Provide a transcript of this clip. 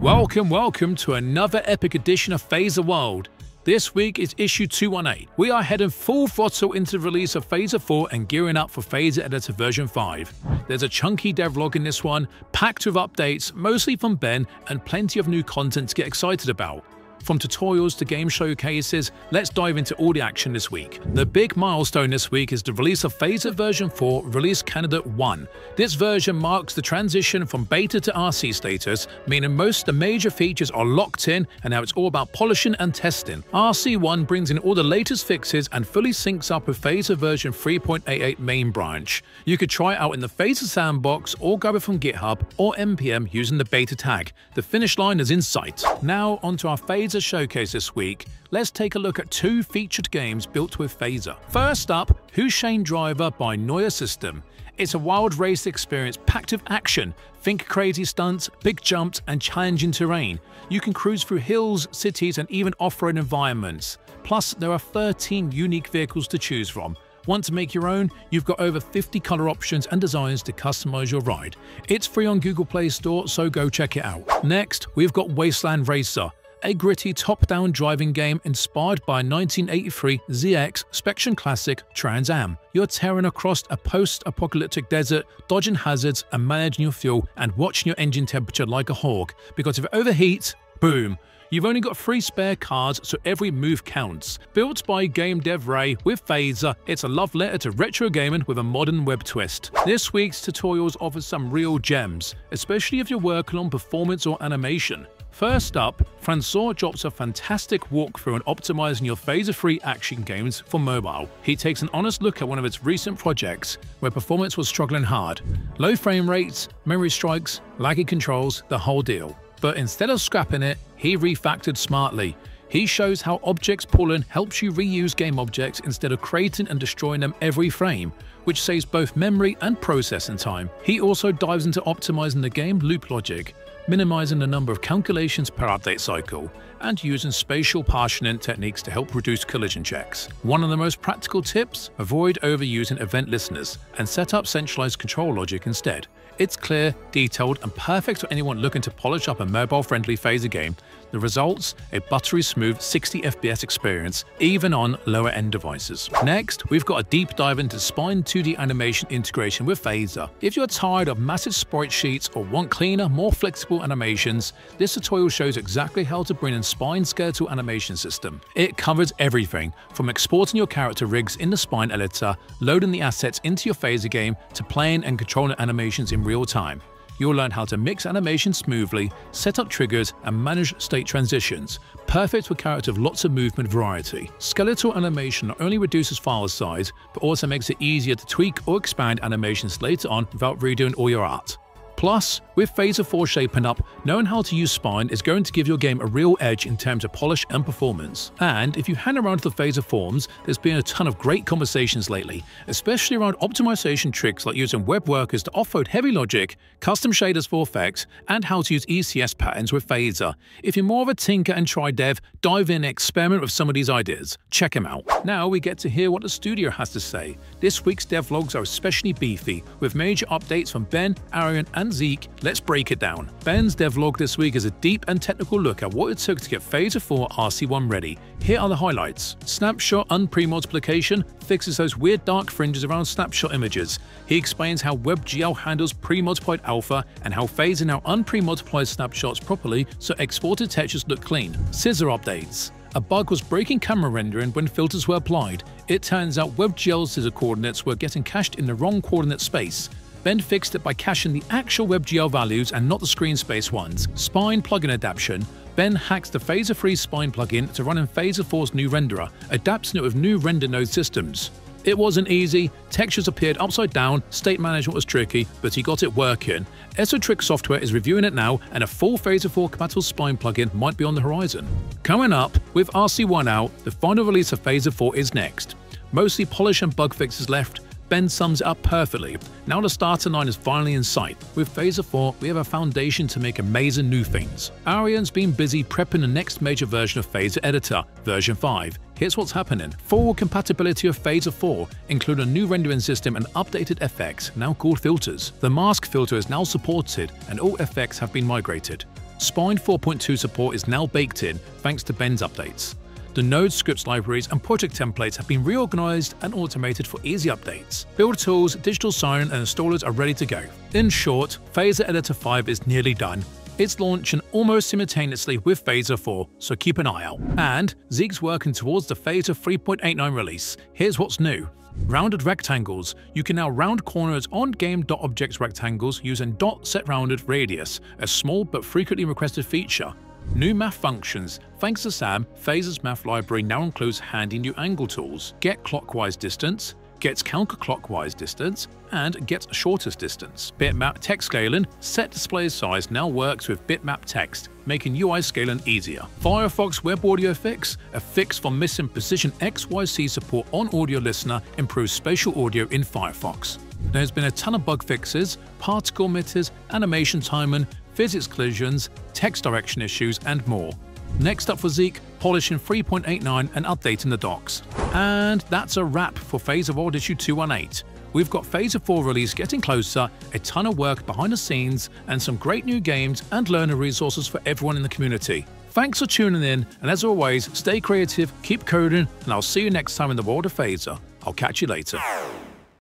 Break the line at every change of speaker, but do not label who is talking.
Welcome, welcome to another epic edition of Phaser World. This week is issue 218. We are heading full throttle into the release of Phaser 4 and gearing up for Phaser Editor version 5. There's a chunky devlog in this one, packed with updates, mostly from Ben, and plenty of new content to get excited about. From tutorials to game showcases, let's dive into all the action this week. The big milestone this week is the release of Phaser version 4 Release Candidate 1. This version marks the transition from beta to RC status, meaning most of the major features are locked in and now it's all about polishing and testing. RC1 brings in all the latest fixes and fully syncs up with Phaser version 3.88 main branch. You could try it out in the Phaser sandbox or grab it from GitHub or NPM using the beta tag. The finish line is in sight. Now onto our Phaser Phaser Showcase this week, let's take a look at two featured games built with Phaser. First up, Hushain Driver by Neue System. It's a wild race experience packed with action. Think crazy stunts, big jumps, and challenging terrain. You can cruise through hills, cities, and even off-road environments. Plus, there are 13 unique vehicles to choose from. Want to make your own? You've got over 50 color options and designs to customize your ride. It's free on Google Play Store, so go check it out. Next, we've got Wasteland Racer a gritty top-down driving game inspired by 1983 ZX Spectrum Classic Trans Am. You're tearing across a post-apocalyptic desert, dodging hazards and managing your fuel and watching your engine temperature like a hawk, because if it overheats, boom, You've only got three spare cards, so every move counts. Built by Game Dev Ray with Phaser, it's a love letter to retro gaming with a modern web twist. This week's tutorials offer some real gems, especially if you're working on performance or animation. First up, Francois drops a fantastic walkthrough on optimizing your phaser 3 action games for mobile. He takes an honest look at one of its recent projects where performance was struggling hard. Low frame rates, memory strikes, laggy controls, the whole deal. But instead of scrapping it, he refactored smartly. He shows how objects pooling helps you reuse game objects instead of creating and destroying them every frame, which saves both memory and processing time. He also dives into optimizing the game loop logic, minimizing the number of calculations per update cycle, and using spatial partitioning techniques to help reduce collision checks. One of the most practical tips, avoid overusing event listeners and set up centralized control logic instead. It's clear, detailed, and perfect for anyone looking to polish up a mobile-friendly phaser game. The results? A buttery smooth 60 FPS experience, even on lower-end devices. Next, we've got a deep dive into Spine 2D animation integration with Phaser. If you're tired of massive sprite sheets or want cleaner, more flexible animations, this tutorial shows exactly how to bring in Spine skeletal animation system. It covers everything, from exporting your character rigs in the Spine editor, loading the assets into your Phaser game, to playing and controlling animations in real time. You'll learn how to mix animation smoothly, set up triggers, and manage state transitions, perfect for characters with lots of movement variety. Skeletal animation not only reduces file size, but also makes it easier to tweak or expand animations later on without redoing all your art. Plus, with Phaser 4 shaping up, knowing how to use Spine is going to give your game a real edge in terms of polish and performance. And if you hang around the Phaser forums, there's been a ton of great conversations lately, especially around optimization tricks like using web workers to offload heavy logic, custom shaders for effects, and how to use ECS patterns with Phaser. If you're more of a tinker and try dev, dive in and experiment with some of these ideas. Check them out. Now we get to hear what the studio has to say. This week's devlogs are especially beefy, with major updates from Ben, Arian, and and Zeke, let's break it down. Ben's devlog this week is a deep and technical look at what it took to get Phaser 4 RC1 ready. Here are the highlights. Snapshot unpremultiplication fixes those weird dark fringes around snapshot images. He explains how WebGL handles pre-multiplied alpha and how Phaser now unpremultiplies snapshots properly so exported textures look clean. Scissor updates. A bug was breaking camera rendering when filters were applied. It turns out WebGL scissor coordinates were getting cached in the wrong coordinate space. Ben fixed it by caching the actual WebGL values and not the screen space ones. Spine plugin adaptation. Ben hacks the Phaser 3 Spine plugin to run in Phaser 4's new renderer, adapting it with new render node systems. It wasn't easy, textures appeared upside down, state management was tricky, but he got it working. Esoteric Software is reviewing it now, and a full Phaser 4 compatible spine plugin might be on the horizon. Coming up, with RC1 out, the final release of Phaser 4 is next. Mostly polish and bug fixes left, Ben sums it up perfectly. Now the starter line is finally in sight. With Phaser 4, we have a foundation to make amazing new things. Arian's been busy prepping the next major version of Phaser Editor, version 5. Here's what's happening. Full compatibility of Phaser 4, include a new rendering system and updated effects, now called filters. The mask filter is now supported and all effects have been migrated. Spine 4.2 support is now baked in thanks to Ben's updates. The Node scripts libraries and project templates have been reorganized and automated for easy updates. Build tools, digital sign and installers are ready to go. In short, Phaser Editor 5 is nearly done. It's launching almost simultaneously with Phaser 4, so keep an eye out. And Zeke's working towards the Phaser 3.89 release. Here's what's new. Rounded rectangles. You can now round corners on game.objects rectangles using dot set rounded radius, a small but frequently requested feature. New math functions. Thanks to Sam, Phaser's math library now includes handy new angle tools. Get clockwise distance, gets counterclockwise distance, and gets shortest distance. Bitmap text scaling, set display size now works with bitmap text, making UI scaling easier. Firefox Web Audio Fix, a fix for missing precision XYZ support on Audio Listener, improves spatial audio in Firefox. There's been a ton of bug fixes, particle emitters, animation timing, physics collisions, text direction issues, and more. Next up for Zeke, polishing 3.89 and updating the docs. And that's a wrap for Phaser World Issue 218. We've got Phaser 4 release getting closer, a ton of work behind the scenes, and some great new games and learner resources for everyone in the community. Thanks for tuning in, and as always, stay creative, keep coding, and I'll see you next time in the world of Phaser. I'll catch you later.